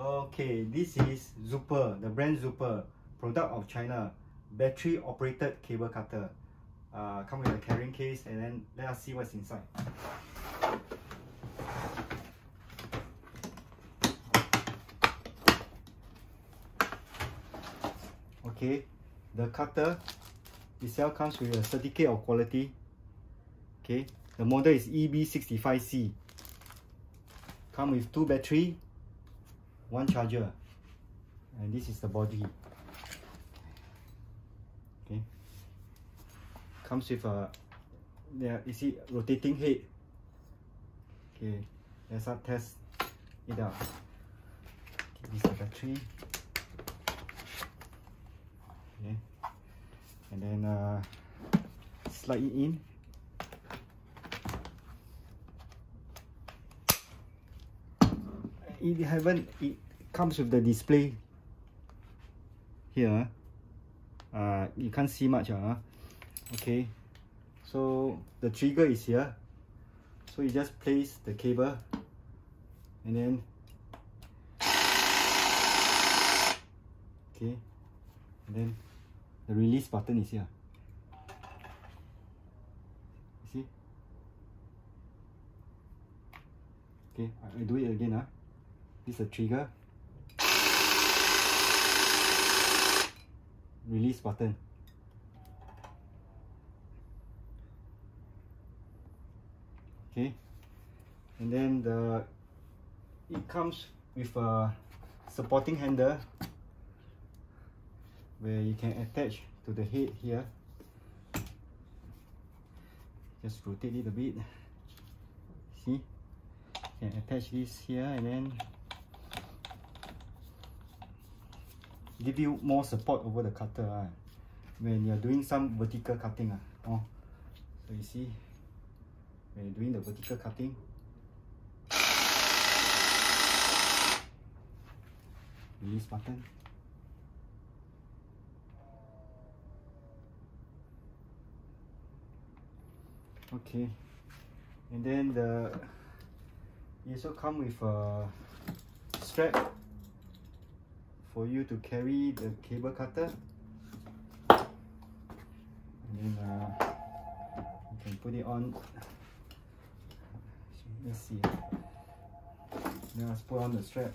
Okay, this is Zupper, the brand Zupper, product of China, battery operated cable cutter. Uh, come with a carrying case and then let us see what's inside. Okay, the cutter itself comes with a certificate of quality. Okay, the model is EB65C. Come with two battery, one charger, and this is the body. Okay, comes with a there you see rotating head. Okay, let's test it out. This is the battery. Okay, and then uh, slide it in. It haven't it comes with the display here uh you can't see much uh okay. So the trigger is here. So you just place the cable and then okay. And then the release button is here. See? Okay I, do it again uh this is a trigger. Release button. Okay. And then the it comes with a supporting handle where you can attach to the head here. Just rotate it a bit. See? You can attach this here and then give you more support over the cutter uh, when you're doing some vertical cutting uh, oh. so you see when you're doing the vertical cutting. Release button. Okay. And then the it also come with a strap for you to carry the cable cutter. And then uh, you can put it on. Let's see. Now let's put on the strap.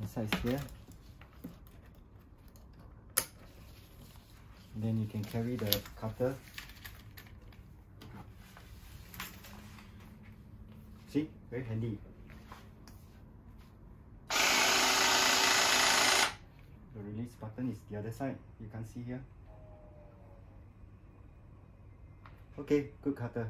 The size here then you can carry the cutter. See? Very handy. The release button is the other side. You can see here. Okay good cutter